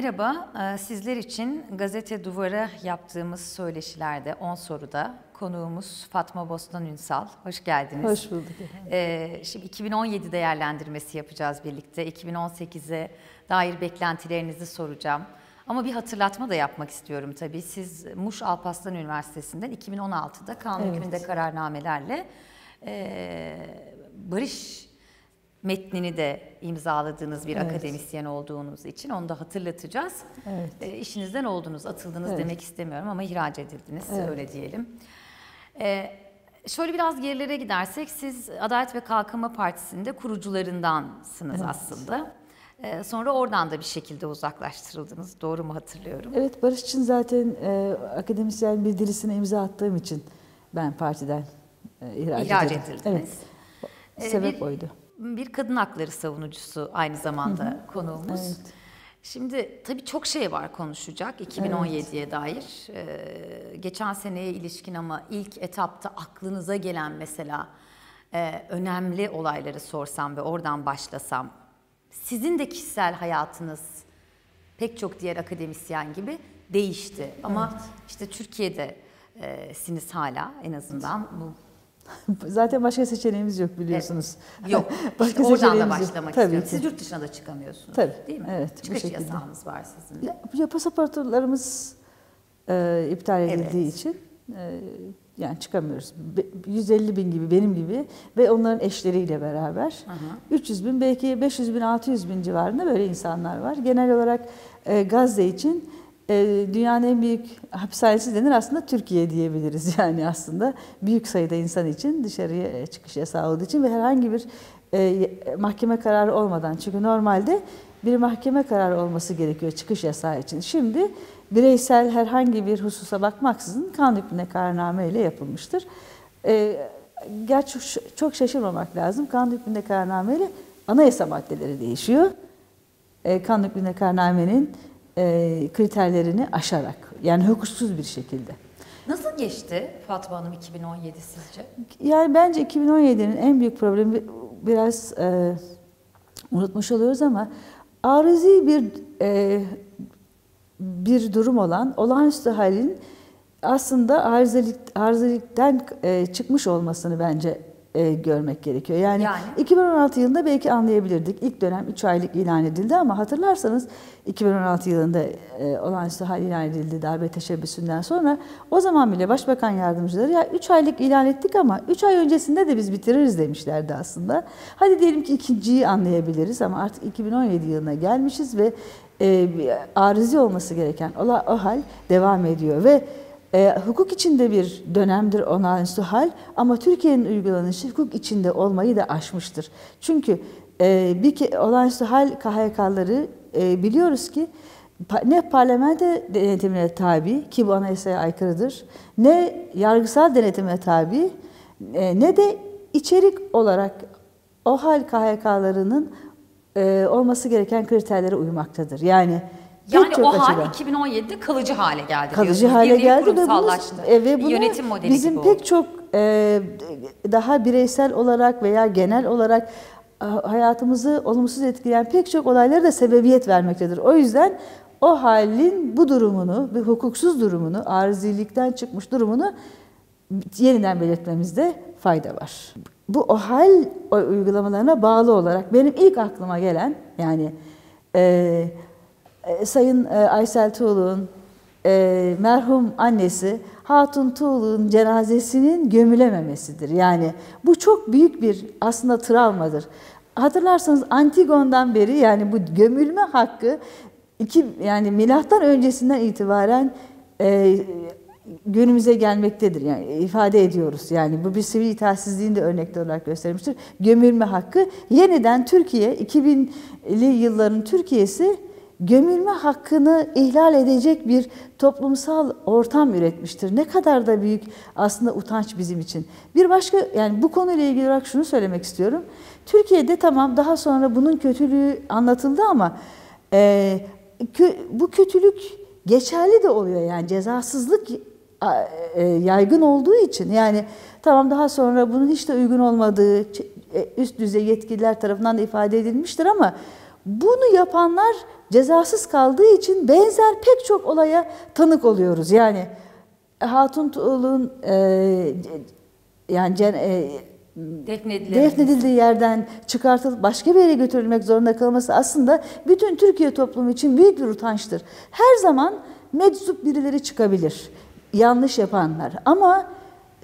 Merhaba, e, sizler için Gazete Duvar'a yaptığımız söyleşilerde 10 soruda konuğumuz Fatma Bostan Ünsal. Hoş geldiniz. Hoş bulduk. Ee, şimdi 2017 değerlendirmesi yapacağız birlikte. 2018'e dair beklentilerinizi soracağım. Ama bir hatırlatma da yapmak istiyorum tabii. Siz Muş Alparslan Üniversitesi'nden 2016'da kanun Evet. hükmünde kararnamelerle e, barış metnini de imzaladığınız bir Evet. akademisyen olduğunuz için onu da hatırlatacağız. Evet. E, işinizden oldunuz, atıldınız Evet. demek istemiyorum ama ihraç edildiniz Evet. öyle diyelim. E, şöyle biraz gerilere gidersek siz Adalet ve Kalkınma Partisi'nde kurucularındansınız aslında. E, sonra oradan da bir şekilde uzaklaştırıldınız. Doğru mu hatırlıyorum? Evet Barış için zaten e, akademisyen bildirisine imza attığım için ben partiden e, ihraç, İhraç edildim. edildiniz. Evet. E, Sebep bir- oydu. Bir kadın hakları savunucusu aynı zamanda konuğumuz. Evet. Şimdi tabii çok şey var konuşacak 2017'ye dair. Ee, geçen seneye ilişkin ama ilk etapta aklınıza gelen mesela e, önemli olayları sorsam ve oradan başlasam. Sizin de kişisel hayatınız pek çok diğer akademisyen gibi değişti. Ama işte Türkiye'de e, siniz hala en azından bu Zaten başka seçeneğimiz yok biliyorsunuz. Yok. başka işte oradan da yok. başlamak Tabii istiyorum. ki. Siz yurt dışına da çıkamıyorsunuz. Tabii, Değil mi? evet, Çıkış yasağınız var sizin de. Ya, pasaportlarımız e, iptal edildiği Evet. için e, yani çıkamıyoruz. Be- 150 bin gibi benim gibi ve onların eşleriyle beraber 300 bin belki 500 bin 600 bin civarında böyle insanlar var. Genel olarak e, Gazze için dünyanın en büyük hapishanesi denir aslında Türkiye diyebiliriz yani aslında büyük sayıda insan için dışarıya e, çıkış yasağı olduğu için ve herhangi bir e, mahkeme kararı olmadan çünkü normalde bir mahkeme kararı olması gerekiyor çıkış yasağı için. Şimdi bireysel herhangi bir hususa bakmaksızın kanun hükmüne kararname ile yapılmıştır. E, gerçi çok şaşırmamak lazım. Kanun hükmünde kararname ile anayasa maddeleri değişiyor. E, kanun hükmünde kararnamenin e, kriterlerini aşarak yani hukuksuz bir şekilde. Nasıl geçti Fatma Hanım 2017 sizce? Yani bence 2017'nin en büyük problemi biraz e, unutmuş oluyoruz ama arızi bir e, bir durum olan olağanüstü halin aslında arızalık, arızalıktan e, çıkmış olmasını bence e, görmek gerekiyor. Yani, Yani? 2016 yılında belki anlayabilirdik. İlk dönem 3 aylık ilan edildi ama hatırlarsanız 2016 yılında e, olağanüstü hal ilan edildi darbe teşebbüsünden sonra. O zaman bile Başbakan Yardımcıları ya 3 aylık ilan ettik ama 3 ay öncesinde de biz bitiririz demişlerdi aslında. Hadi diyelim ki ikinciyi anlayabiliriz ama artık 2017 yılına gelmişiz ve e, arızi olması gereken o, o hal devam ediyor ve e, hukuk içinde bir dönemdir olağanüstü hal ama Türkiye'nin uygulanışı hukuk içinde olmayı da aşmıştır. Çünkü e, bir ke, olağanüstü hal KHK'ları e, biliyoruz ki ne parlamento denetimine tabi ki bu anayasaya aykırıdır, ne yargısal denetime tabi, e, ne de içerik olarak o hal KHK'larının e, olması gereken kriterlere uymaktadır. Yani Yani o hal açıdan. 2017'de kalıcı hale geldi kalıcı diyorsunuz. hale Birliği geldi ve bunu, e, ve bunu yönetim modeli bizim gibi pek çok e, daha bireysel olarak veya genel olarak e, hayatımızı olumsuz etkileyen pek çok olaylara da sebebiyet vermektedir. O yüzden o halin bu durumunu, bir hukuksuz durumunu, arızilikten çıkmış durumunu yeniden belirtmemizde fayda var. Bu o hal o uygulamalarına bağlı olarak benim ilk aklıma gelen yani e, e, Sayın e, Aysel Tuğlu'nun e, merhum annesi Hatun Tuğlu'nun cenazesinin gömülememesidir. Yani bu çok büyük bir aslında travmadır. Hatırlarsanız Antigon'dan beri yani bu gömülme hakkı iki yani milattan öncesinden itibaren e, günümüze gelmektedir. Yani ifade ediyoruz. Yani bu bir sivil itaatsizliğin de örnekleri olarak göstermiştir. Gömülme hakkı yeniden Türkiye 2000'li yılların Türkiye'si gömülme hakkını ihlal edecek bir toplumsal ortam üretmiştir. Ne kadar da büyük aslında utanç bizim için. Bir başka yani bu konuyla ilgili olarak şunu söylemek istiyorum. Türkiye'de tamam daha sonra bunun kötülüğü anlatıldı ama e, kö, bu kötülük geçerli de oluyor yani cezasızlık e, yaygın olduğu için yani tamam daha sonra bunun hiç de uygun olmadığı e, üst düzey yetkililer tarafından da ifade edilmiştir ama bunu yapanlar cezasız kaldığı için benzer pek çok olaya tanık oluyoruz. Yani Hatun Tuğul'un e, yani e, defnedildiği yerden çıkartılıp başka bir yere götürülmek zorunda kalması aslında bütün Türkiye toplumu için büyük bir utançtır. Her zaman meczup birileri çıkabilir, yanlış yapanlar ama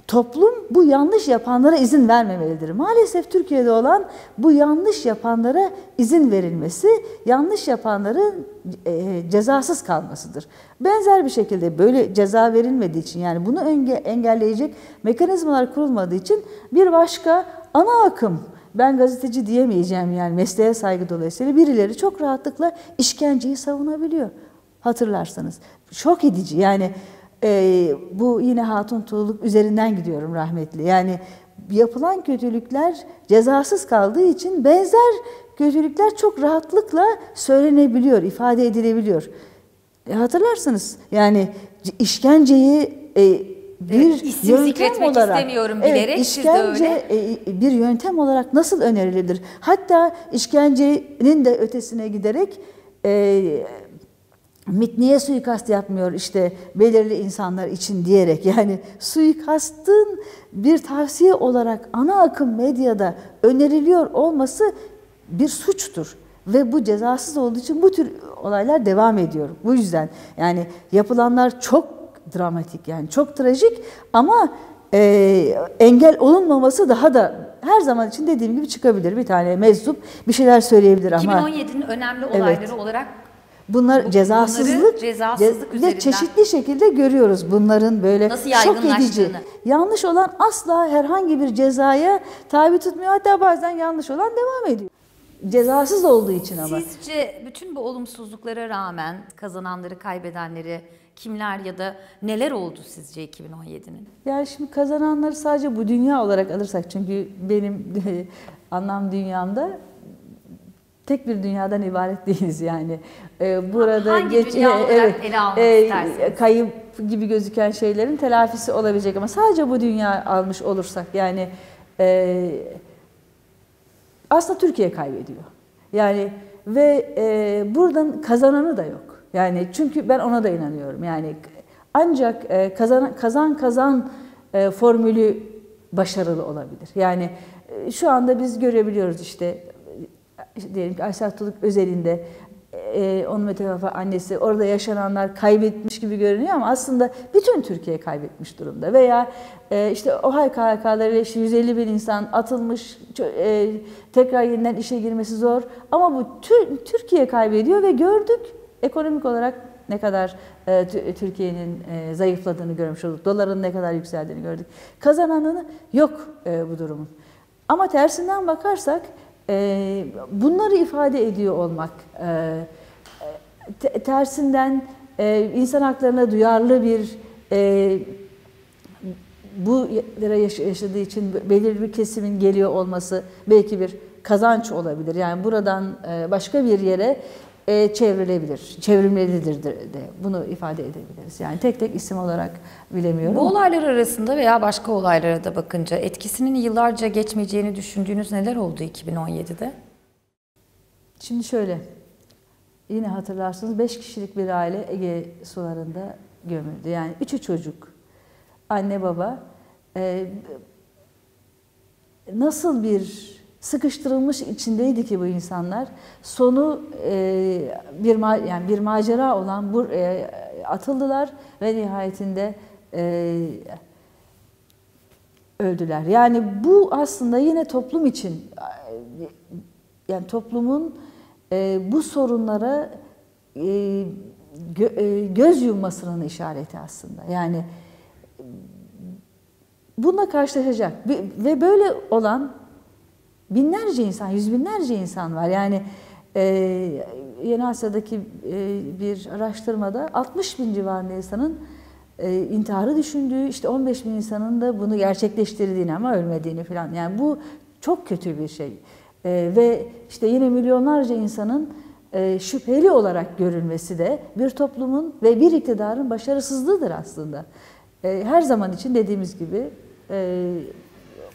toplum bu yanlış yapanlara izin vermemelidir. Maalesef Türkiye'de olan bu yanlış yapanlara izin verilmesi, yanlış yapanların e, cezasız kalmasıdır. Benzer bir şekilde böyle ceza verilmediği için yani bunu engelleyecek mekanizmalar kurulmadığı için bir başka ana akım ben gazeteci diyemeyeceğim yani mesleğe saygı dolayısıyla birileri çok rahatlıkla işkenceyi savunabiliyor. Hatırlarsanız. Şok edici yani e, bu yine Hatun Tuğluk üzerinden gidiyorum rahmetli. Yani yapılan kötülükler cezasız kaldığı için benzer kötülükler çok rahatlıkla söylenebiliyor, ifade edilebiliyor. E, hatırlarsınız yani işkenceyi e, bir evet, isim yöntem olarak istemiyorum bilerek evet, işkence siz de öyle. E, bir yöntem olarak nasıl önerilebilir? Hatta işkencenin de ötesine giderek e, MIT niye suikast yapmıyor işte belirli insanlar için diyerek yani suikastın bir tavsiye olarak ana akım medyada öneriliyor olması bir suçtur. Ve bu cezasız olduğu için bu tür olaylar devam ediyor. Bu yüzden yani yapılanlar çok dramatik yani çok trajik ama e, engel olunmaması daha da her zaman için dediğim gibi çıkabilir. Bir tane meczup bir şeyler söyleyebilir ama. 2017'nin önemli olayları Evet. olarak Bunlar cezasızlık, cezasızlık ce- üzerinden- çeşitli şekilde görüyoruz bunların böyle Nasıl şok edici. Yanlış olan asla herhangi bir cezaya tabi tutmuyor. Hatta bazen yanlış olan devam ediyor. Cezasız olduğu için ama. Sizce bütün bu olumsuzluklara rağmen kazananları, kaybedenleri kimler ya da neler oldu sizce 2017'nin? Yani şimdi kazananları sadece bu dünya olarak alırsak çünkü benim anlam dünyamda tek bir dünyadan ibaret değiliz yani. Ee, burada Hangi dünya olarak ele almak isterseniz? kayıp gibi gözüken şeylerin telafisi olabilecek ama sadece bu dünya almış olursak yani e, aslında Türkiye kaybediyor. Yani ve e, buradan kazananı da yok. Yani çünkü ben ona da inanıyorum. Yani ancak e, kazan kazan kazan e, formülü başarılı olabilir. Yani e, şu anda biz görebiliyoruz işte, işte diyelim ki Aysel Tuluk özelinde e, onun mütevaffa annesi orada yaşananlar kaybetmiş gibi görünüyor ama aslında bütün Türkiye kaybetmiş durumda. Veya e, işte o KHK'larıyla işte 150 bin insan atılmış, e, tekrar yeniden işe girmesi zor. Ama bu tü- Türkiye kaybediyor ve gördük ekonomik olarak ne kadar e, Tü- Türkiye'nin e, zayıfladığını görmüş olduk. Doların ne kadar yükseldiğini gördük. Kazananı yok e, bu durumun. Ama tersinden bakarsak e, bunları ifade ediyor olmak, e, te- tersinden e, insan haklarına duyarlı bir e, bu yaşadığı için belirli bir kesimin geliyor olması belki bir kazanç olabilir. Yani buradan başka bir yere e, çevrilebilir, çevrilmelidir de de bunu ifade edebiliriz. Yani tek tek isim olarak bilemiyorum. Bu olaylar arasında veya başka olaylara da bakınca etkisinin yıllarca geçmeyeceğini düşündüğünüz neler oldu 2017'de? Şimdi şöyle, yine hatırlarsınız 5 kişilik bir aile Ege sularında gömüldü. Yani üçü çocuk, anne baba. Ee, nasıl bir sıkıştırılmış içindeydi ki bu insanlar? Sonu e, bir ma- yani bir macera olan bu e, atıldılar ve nihayetinde e, öldüler. Yani bu aslında yine toplum için yani toplumun e, bu sorunlara e, gö- e, göz yummasının işareti aslında. Yani e, bununla karşılaşacak ve böyle olan binlerce insan, yüz binlerce insan var. Yani e, Yeni Asya'daki e, bir araştırmada 60 bin civarında insanın e, intiharı düşündüğü, işte 15 bin insanın da bunu gerçekleştirdiğini ama ölmediğini falan. Yani bu çok kötü bir şey. E, ve işte yine milyonlarca insanın e, şüpheli olarak görülmesi de bir toplumun ve bir iktidarın başarısızlığıdır aslında. E, her zaman için dediğimiz gibi e,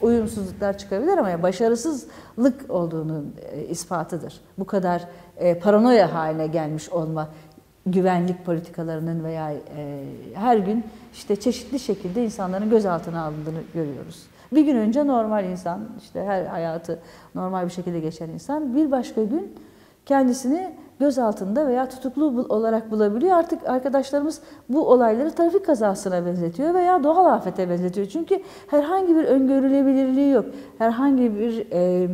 uyumsuzluklar çıkabilir ama başarısızlık olduğunun e, ispatıdır. Bu kadar e, paranoya haline gelmiş olma güvenlik politikalarının veya e, her gün işte çeşitli şekilde insanların gözaltına alındığını görüyoruz. Bir gün önce normal insan, işte her hayatı normal bir şekilde geçen insan bir başka gün kendisini gözaltında veya tutuklu olarak bulabiliyor. Artık arkadaşlarımız bu olayları trafik kazasına benzetiyor veya doğal afete benzetiyor. Çünkü herhangi bir öngörülebilirliği yok. Herhangi bir e,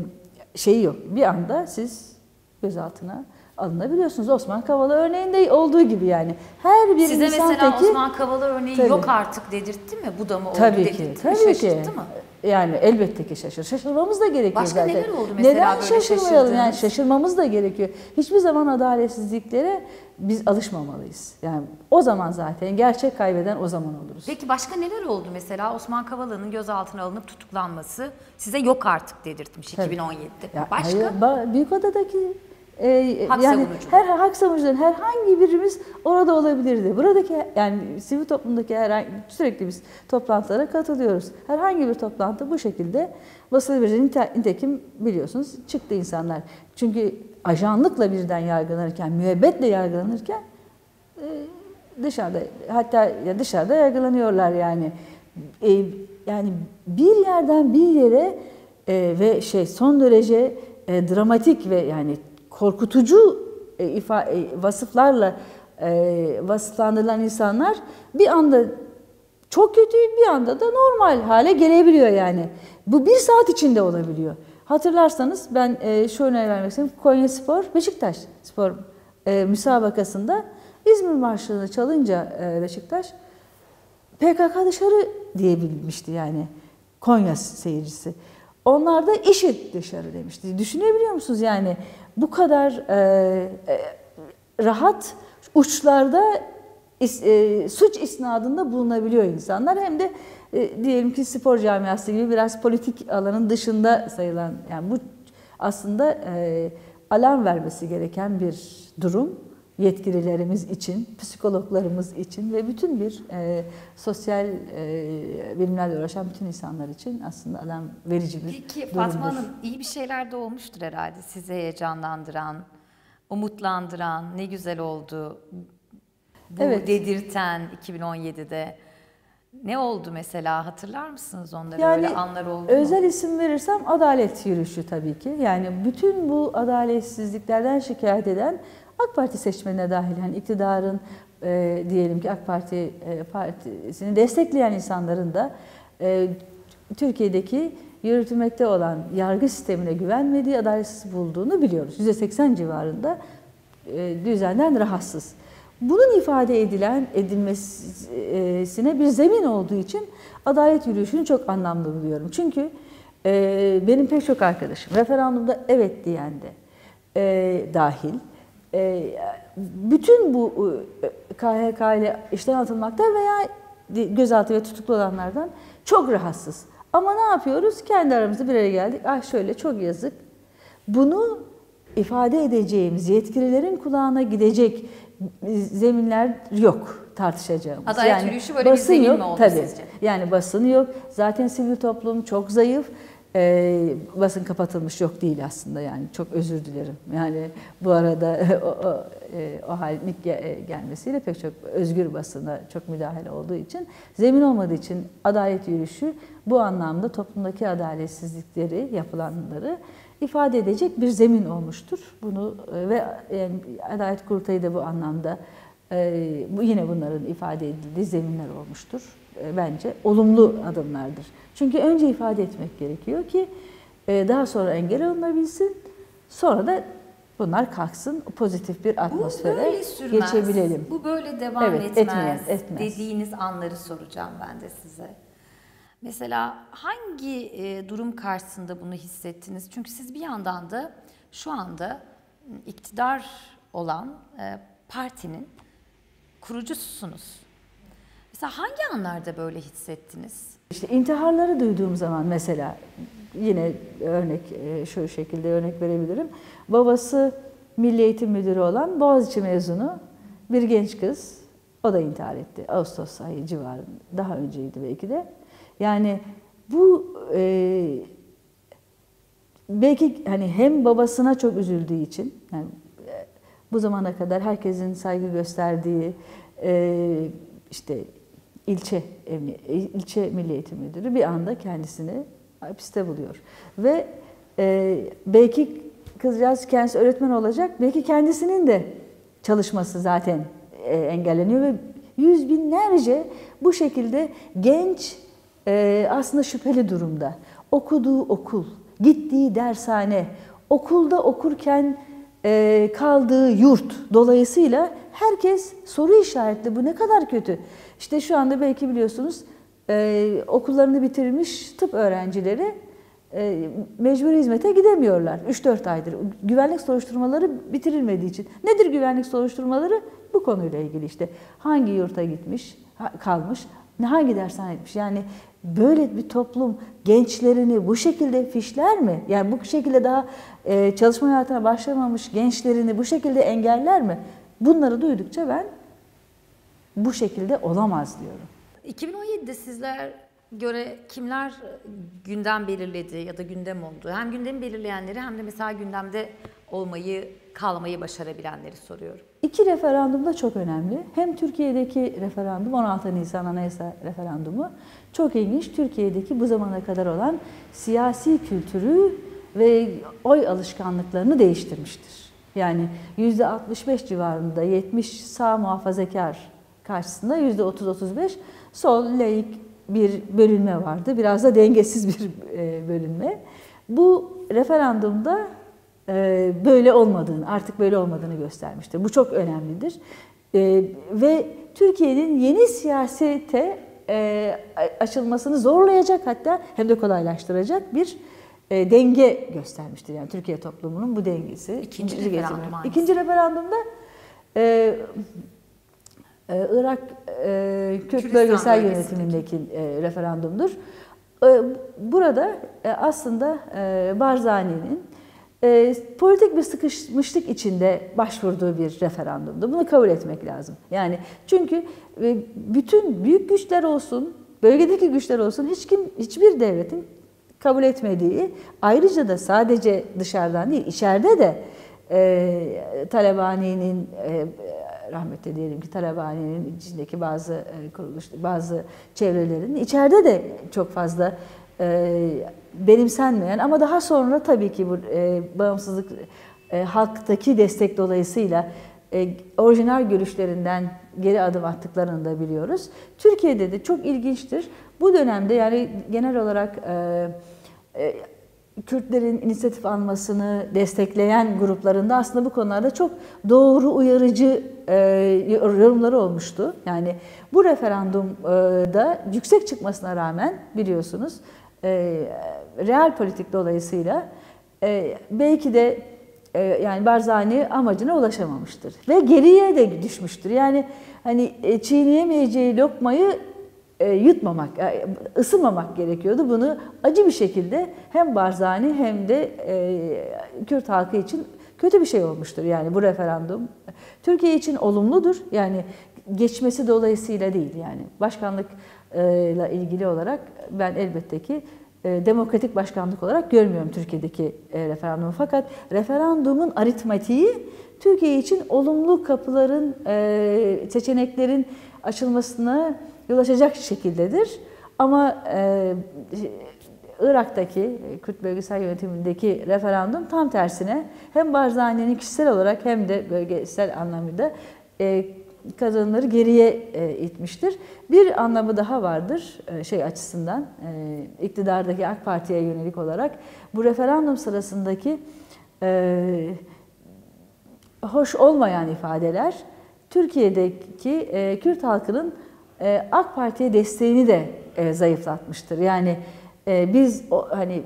şeyi yok. Bir anda siz gözaltına alınabiliyorsunuz. Osman Kavala örneğinde olduğu gibi yani. Her bir Size insan mesela teki, Osman Kavala örneği Tabii. yok artık dedirtti mi? Bu da mı oldu Tabii dedirtti ki, mi? tabii ki. Şaşırttı mı? Yani elbette ki şaşır. Şaşırmamız da gerekiyor Başka zaten. neler oldu mesela Neden böyle şaşırmayalım? Yani şaşırmamız da gerekiyor. Hiçbir zaman adaletsizliklere biz alışmamalıyız. Yani o zaman zaten gerçek kaybeden o zaman oluruz. Peki başka neler oldu mesela? Osman Kavala'nın gözaltına alınıp tutuklanması size yok artık dedirtmiş Tabii. 2017'de. Ya Başka? hayır, Büyükada'daki e, Hak yani savunucu. her hak savunucuların herhangi birimiz orada olabilirdi. Buradaki yani sivil toplumdaki herhangi sürekli biz toplantılara katılıyoruz. Herhangi bir toplantı bu şekilde basılı bir nite- nitekim biliyorsunuz çıktı insanlar. Çünkü ajanlıkla birden yargılanırken, müebbetle yargılanırken e, dışarıda hatta ya dışarıda yargılanıyorlar yani. E, yani bir yerden bir yere e, ve şey son derece e, dramatik ve yani korkutucu e, ifa, e, vasıflarla e, vasıflandırılan insanlar bir anda çok kötü bir anda da normal hale gelebiliyor yani. Bu bir saat içinde olabiliyor. Hatırlarsanız ben e, şu örneği vermek istiyorum. Konya Spor, Beşiktaş Spor e, müsabakasında İzmir Marşı'nı çalınca Beşiktaş PKK dışarı diyebilmişti yani Konya seyircisi. Onlar da işit dışarı demişti. Düşünebiliyor musunuz yani bu kadar e, e, rahat uçlarda is- e, suç isnadında bulunabiliyor insanlar. Hem de e, diyelim ki spor camiası gibi biraz politik alanın dışında sayılan yani bu aslında e, alarm vermesi gereken bir durum yetkililerimiz için, psikologlarımız için ve bütün bir e, sosyal e, bilimlerle uğraşan bütün insanlar için aslında alarm verici bir Peki durumdur. Fatma Hanım iyi bir şeyler de olmuştur herhalde sizi heyecanlandıran, umutlandıran, ne güzel oldu. Bu Evet. dedirten 2017'de. Ne oldu mesela hatırlar mısınız onları Yani öyle anlar oldu mu? özel isim verirsem adalet yürüyüşü tabii ki. Yani bütün bu adaletsizliklerden şikayet eden AK Parti seçmenine dahil yani iktidarın e, diyelim ki AK Parti e, partisini destekleyen insanların da e, Türkiye'deki yürütülmekte olan yargı sistemine güvenmediği, adaletsiz bulduğunu biliyoruz. %80 civarında e, düzenden rahatsız. Bunun ifade edilen edilmesine bir zemin olduğu için adalet yürüyüşünü çok anlamlı buluyorum. Çünkü e, benim pek çok arkadaşım referandumda evet diyen de e, dahil bütün bu e, KHK ile işten atılmakta veya gözaltı ve tutuklu olanlardan çok rahatsız. Ama ne yapıyoruz? Kendi aramızda bir araya geldik. Ah şöyle çok yazık. Bunu ifade edeceğimiz yetkililerin kulağına gidecek zeminler yok tartışacağımız. Adalet yürüyüşü böyle bir basın zemin yok, mi oldu tabii. sizce? Yani basın yok. Zaten sivil toplum çok zayıf. Ee, basın kapatılmış yok değil aslında yani çok özür dilerim. Yani bu arada o, o, e, o halin ilk e, gelmesiyle pek çok özgür basına çok müdahale olduğu için zemin olmadığı için adalet yürüyüşü bu anlamda toplumdaki adaletsizlikleri yapılanları ifade edecek bir zemin olmuştur. Bunu e, ve e, Adalet Kurultayı da bu anlamda e, yine bunların ifade edildiği zeminler olmuştur. E, Bence olumlu adımlardır. Çünkü önce ifade etmek gerekiyor ki e, daha sonra engel alınabilsin. Sonra da bunlar kalksın, pozitif bir atmosfere geçebilelim. Bu böyle devam Evet, etmez, etmez, etmez. dediğiniz anları soracağım ben de size. Mesela hangi e, durum karşısında bunu hissettiniz? Çünkü siz bir yandan da şu anda iktidar olan partinin kurucususunuz. Mesela hangi anlarda böyle hissettiniz? İşte intiharları duyduğum zaman mesela yine örnek e, şu şekilde örnek verebilirim. Babası Milli Eğitim Müdürü olan Boğaziçi mezunu bir genç kız. O da intihar etti. Ağustos ayı civarında. Daha önceydi belki de. Yani bu e, belki hani hem babasına çok üzüldüğü için yani e, bu zamana kadar herkesin saygı gösterdiği e, işte ilçe ilçe Milli Eğitim Müdürü bir anda kendisini hapiste buluyor. Ve e, belki kızcağız kendisi öğretmen olacak, belki kendisinin de çalışması zaten e, engelleniyor ve yüz binlerce bu şekilde genç e, aslında şüpheli durumda. Okuduğu okul, gittiği dershane, okulda okurken kaldığı yurt dolayısıyla herkes soru işaretli. Bu ne kadar kötü. İşte şu anda belki biliyorsunuz e, okullarını bitirmiş tıp öğrencileri e, mecburi hizmete gidemiyorlar 3-4 aydır. Güvenlik soruşturmaları bitirilmediği için. Nedir güvenlik soruşturmaları? Bu konuyla ilgili işte. Hangi yurta gitmiş, kalmış, hangi dershane etmiş? Yani böyle bir toplum gençlerini bu şekilde fişler mi? Yani bu şekilde daha e, çalışma hayatına başlamamış gençlerini bu şekilde engeller mi? Bunları duydukça ben bu şekilde olamaz diyorum. 2017'de sizler göre kimler gündem belirledi ya da gündem oldu? Hem gündemi belirleyenleri hem de mesela gündemde olmayı, kalmayı başarabilenleri soruyorum. İki referandum da çok önemli. Hem Türkiye'deki referandum 16 Nisan Anayasa referandumu çok ilginç. Türkiye'deki bu zamana kadar olan siyasi kültürü ve oy alışkanlıklarını değiştirmiştir. Yani %65 civarında 70 sağ muhafazakar karşısında %30-35 sol laik bir bölünme vardı. Biraz da dengesiz bir e, bölünme. Bu referandumda böyle olmadığını, artık böyle olmadığını göstermiştir. Bu çok önemlidir. E, ve Türkiye'nin yeni siyasete açılmasını zorlayacak hatta hem de kolaylaştıracak bir denge göstermiştir. Yani Türkiye toplumunun bu dengesi. İkinci referandum. İkinci referandumda ee, Irak e, Kürt Bölgesel Yönetimindeki e, referandumdur. E, burada e, aslında e, Barzani'nin e, politik bir sıkışmışlık içinde başvurduğu bir referandumdu. Bunu kabul etmek lazım. Yani çünkü e, bütün büyük güçler olsun, bölgedeki güçler olsun hiç kim hiçbir devletin kabul etmediği, ayrıca da sadece dışarıdan değil, içeride de e, Talabani'nin e, rahmetli diyelim ki Talabani'nin içindeki bazı e, kuruluş, bazı çevrelerin içeride de çok fazla e, benimsenmeyen ama daha sonra tabii ki bu e, bağımsızlık e, halktaki destek dolayısıyla e, orijinal görüşlerinden geri adım attıklarını da biliyoruz. Türkiye'de de çok ilginçtir. Bu dönemde yani genel olarak e, e, Kürtlerin inisiyatif almasını destekleyen gruplarında aslında bu konularda çok doğru uyarıcı e, yorumları olmuştu. Yani bu referandumda yüksek çıkmasına rağmen biliyorsunuz e, real politik dolayısıyla e, belki de yani Barzani amacına ulaşamamıştır ve geriye de düşmüştür. Yani hani çiğneyemeyeceği lokmayı e, yutmamak, e, ısınmamak gerekiyordu. Bunu acı bir şekilde hem Barzani hem de e, Kürt halkı için kötü bir şey olmuştur. Yani bu referandum Türkiye için olumludur. Yani geçmesi dolayısıyla değil yani başkanlıkla ilgili olarak ben elbette ki demokratik başkanlık olarak görmüyorum Türkiye'deki referandumu. Fakat referandumun aritmatiği Türkiye için olumlu kapıların, seçeneklerin açılmasına yol açacak şekildedir. Ama e, Irak'taki Kürt bölgesel yönetimindeki referandum tam tersine hem Barzani'nin kişisel olarak hem de bölgesel anlamda e, kadınları geriye e, itmiştir. Bir anlamı daha vardır e, şey açısından e, iktidardaki AK Parti'ye yönelik olarak bu referandum sırasındaki e, hoş olmayan ifadeler Türkiye'deki e, Kürt halkının e, AK Parti'ye desteğini de e, zayıflatmıştır. Yani e, biz hani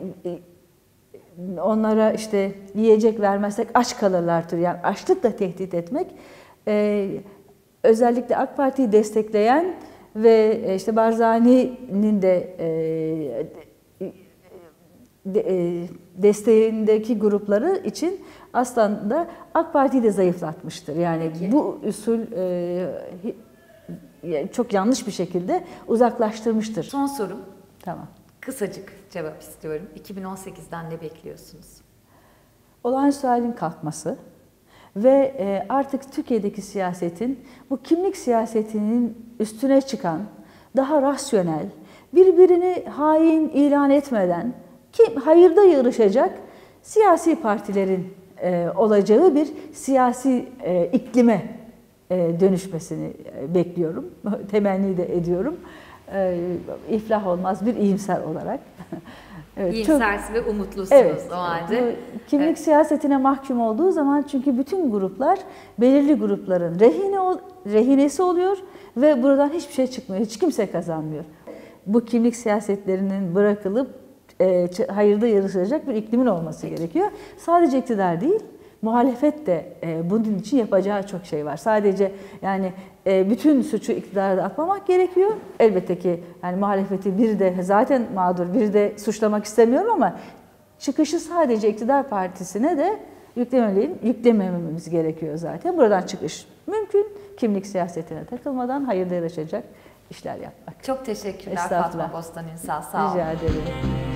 onlara işte yiyecek vermezsek aç kalırlar tür yani açlıkla tehdit etmek özellikle AK Parti'yi destekleyen ve işte Barzani'nin de desteğindeki grupları için aslında AK Parti'yi de zayıflatmıştır. Yani Peki. bu usul çok yanlış bir şekilde uzaklaştırmıştır. Son sorum. Tamam. Kısacık cevap istiyorum. 2018'den ne bekliyorsunuz? Olağanüstü halin kalkması Ve e, artık Türkiye'deki siyasetin bu kimlik siyasetinin üstüne çıkan, daha rasyonel, birbirini hain ilan etmeden kim hayırda yarışacak siyasi partilerin e, olacağı bir siyasi e, iklime dönüşmesini bekliyorum. Temenni de ediyorum. İflah olmaz bir iyimser olarak. Evet, İyimsersiz ve umutlusunuz evet, o halde. Kimlik evet. siyasetine mahkum olduğu zaman çünkü bütün gruplar belirli grupların rehine rehinesi oluyor ve buradan hiçbir şey çıkmıyor. Hiç kimse kazanmıyor. Bu kimlik siyasetlerinin bırakılıp e, hayırda yarışacak bir iklimin olması Peki. gerekiyor. Sadece iktidar değil, muhalefet de e, bunun için yapacağı çok şey var. Sadece yani e, bütün suçu iktidara atmamak gerekiyor. Elbette ki yani muhalefeti bir de zaten mağdur, bir de suçlamak istemiyorum ama çıkışı sadece iktidar partisine de yüklemeleyin, yüklemememiz gerekiyor zaten. Buradan çıkış mümkün. Kimlik siyasetine takılmadan hayırda yarışacak işler yapmak. Çok teşekkürler Fatma Bostan Ünsal. Sağ olun. Rica ederim.